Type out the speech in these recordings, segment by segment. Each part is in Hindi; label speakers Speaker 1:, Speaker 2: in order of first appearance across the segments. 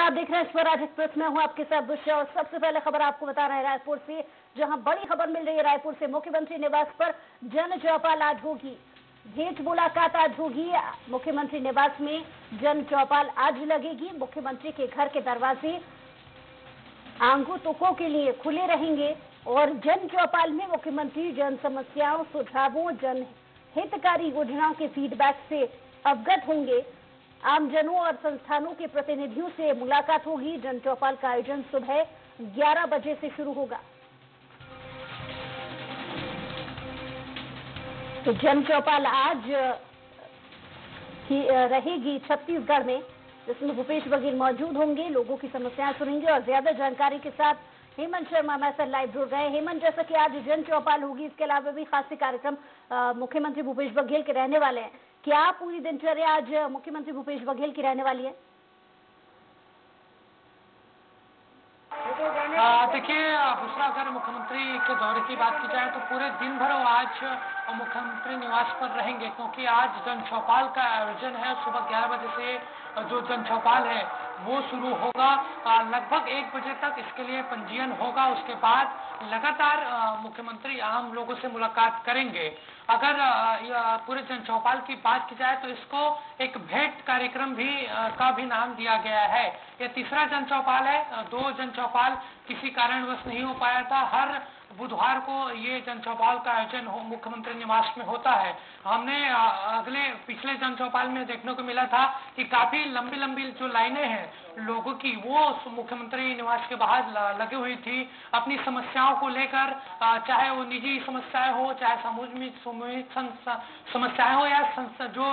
Speaker 1: आप देख रहे हैं स्वराज एक्सप्रेस में हूँ आपके साथ दुष्य। और सबसे पहले खबर आपको बता रहे हैं रायपुर से, जहाँ बड़ी खबर मिल रही है रायपुर से। मुख्यमंत्री निवास पर जन चौपाल आज होगी। भेंट मुलाकात आज होगी। मुख्यमंत्री निवास में जन चौपाल आज लगेगी। मुख्यमंत्री के घर के दरवाजे आंगू के लिए खुले रहेंगे। और जन चौपाल में मुख्यमंत्री जन समस्याओं, सुझावों, जन हितकारी योजनाओं के फीडबैक से अवगत होंगे। आमजनों और संस्थानों के प्रतिनिधियों से मुलाकात होगी। जन चौपाल का आयोजन सुबह 11 बजे से शुरू होगा। तो जन चौपाल आज ही रहेगी छत्तीसगढ़ में, जिसमें भूपेश बघेल मौजूद होंगे। लोगों की समस्याएँ सुनेंगे और ज़्यादा जानकारी के साथ हेमंत शर्मा हमारे साथ लाइव जुड़ गए हेमंत, जैसा कि आज जन चौपाल होगी, इसके अलावा भी खासी कार्यक्रम मुख्यमंत्री भूपेश बघेल के रहने वाले हैं। क्या पूरी दिनचर्या आज मुख्यमंत्री भूपेश बघेल की रहने वाली है?
Speaker 2: देखिए दूसरा अगर मुख्यमंत्री के दौरे की बात की जाए तो पूरे दिन भर वो आज मुख्यमंत्री निवास पर रहेंगे क्योंकि आज जन चौपाल का आयोजन है। सुबह ग्यारह बजे से, जो जन चौपाल है, वो शुरू होगा। लगभग एक बजे तक इसके लिए पंजीयन होगा। उसके बाद लगातार मुख्यमंत्री आम लोगों से मुलाकात करेंगे। अगर पूरे जन चौपाल की बात की जाए तो इसको एक भेंट कार्यक्रम भी का भी नाम दिया गया है। यह तीसरा जन चौपाल है। दो जन चौपाल किसी कारणवश नहीं हो पाया था। हर बुधवार को ये जन चौपाल का आयोजन मुख्यमंत्री निवास में होता है। हमने अगले, पिछले जन चौपाल में देखने को मिला था कि काफ़ी लंबी लंबी जो लाइनें हैं लोगों की, वो मुख्यमंत्री निवास के बाहर लगी हुई थी। अपनी समस्याओं को लेकर चाहे वो निजी समस्याएँ हो, चाहे सामूहिक समस्याएँ हो या जो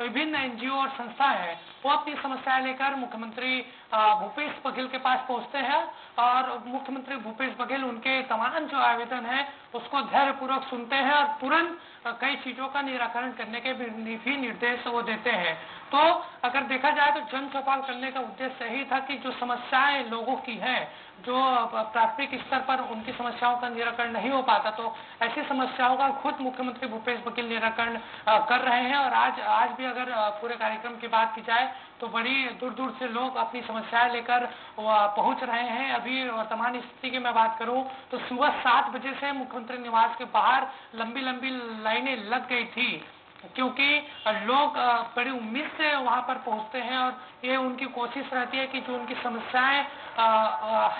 Speaker 2: विभिन्न एनजीओ और संस्था है, वो अपनी समस्याएँ लेकर मुख्यमंत्री भूपेश बघेल के पास पहुँचते हैं और मुख्यमंत्री भूपेश बघेल, उनके तमाम जो आवेदन है, उसको धैर्य पूर्वक सुनते हैं और तुरंत कई चीज़ों का निराकरण करने के भी निर्देश वो देते हैं। तो अगर देखा जाए तो जन चौपाल करने का उद्देश्य यही था कि जो समस्याएँ लोगों की हैं, जो प्राथमिक स्तर पर उनकी समस्याओं का निराकरण नहीं हो पाता तो ऐसी समस्याओं का खुद मुख्यमंत्री भूपेश बघेल निराकरण कर रहे हैं। और आज आज भी अगर पूरे कार्यक्रम की बात की जाए तो बड़ी दूर दूर से लोग अपनी समस्याएँ लेकर पहुँच रहे हैं। अभी वर्तमान स्थिति की मैं बात करूँ तो सुबह सात बजे से मुख्यमंत्री निवास के बाहर लंबी लंबी लाइनें लग गई थी, क्योंकि लोग बड़ी उम्मीद से वहाँ पर पहुँचते हैं और ये उनकी कोशिश रहती है कि जो उनकी समस्याएँ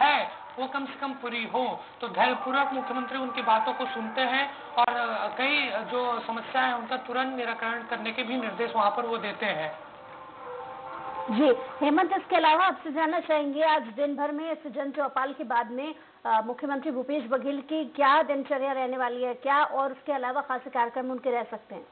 Speaker 2: है, वो कम से कम पूरी हो। तो धैर्यपूर्वक मुख्यमंत्री उनकी बातों को सुनते हैं और कई जो समस्याएँ हैं, उनका तुरंत निराकरण करने के भी निर्देश वहाँ पर वो देते हैं।
Speaker 1: जी, हेमंत इसके अलावा आपसे जानना चाहेंगे। आज दिन भर में इस जन चौपाल के बाद में मुख्यमंत्री भूपेश बघेल की क्या दिनचर्या रहने वाली है, क्या और उसके अलावा खास कार्यक्रम उनके रह सकते
Speaker 2: हैं?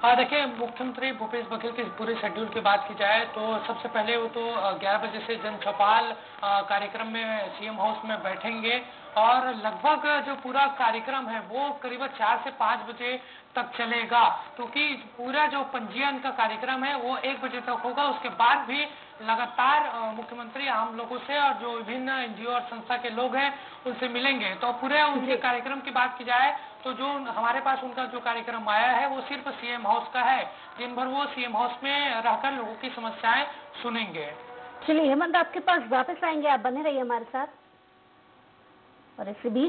Speaker 2: देखिए मुख्यमंत्री भूपेश बघेल के पूरे शेड्यूल की बात की जाए तो सबसे पहले वो तो 11 बजे से जन चौपाल कार्यक्रम में सीएम हाउस में बैठेंगे और लगभग जो पूरा कार्यक्रम है वो करीब चार से पाँच बजे तक चलेगा। क्योंकि तो पूरा जो पंजीयन का कार्यक्रम है वो एक बजे तक होगा। उसके बाद भी लगातार मुख्यमंत्री आम लोगों से और जो विभिन्न एनजीओ और संस्था के लोग हैं उनसे मिलेंगे। तो पूरे उनके कार्यक्रम की बात की जाए तो जो हमारे पास उनका जो कार्यक्रम आया है, वो सिर्फ़ सीएम हाउस का है। दिन भर वो सीएम हाउस में रहकर लोगों की समस्याएँ सुनेंगे।
Speaker 1: चलिए, हेमंत, आपके पास वापस आएँगे। आप बने रहिए हमारे साथ। और इसी बीच